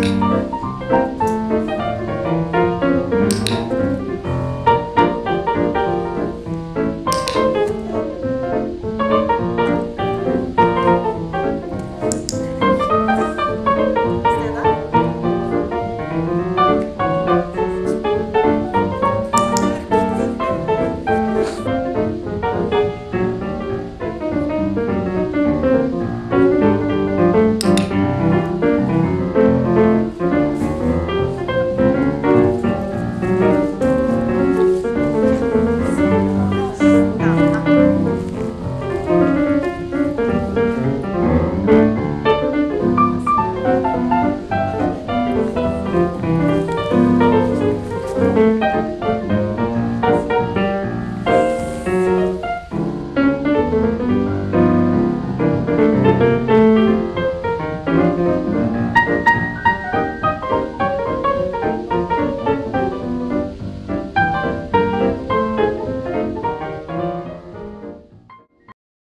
mask.